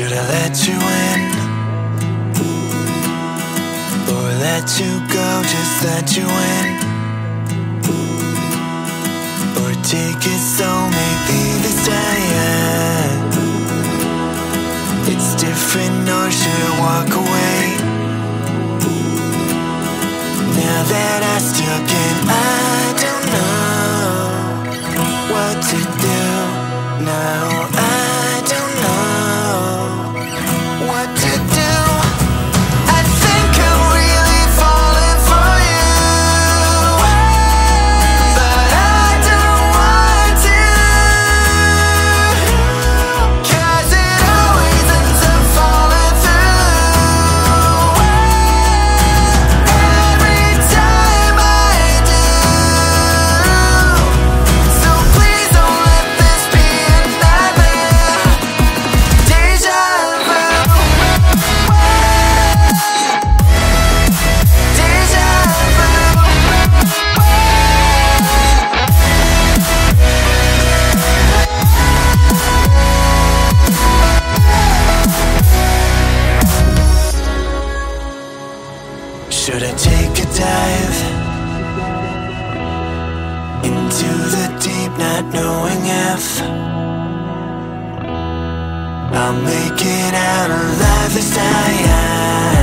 Should I let you in? Or let you go, just let you in? Or take it so maybe this time It's different or should I walk away? Should I take a dive into the deep, not knowing if I'll make it out alive as I Could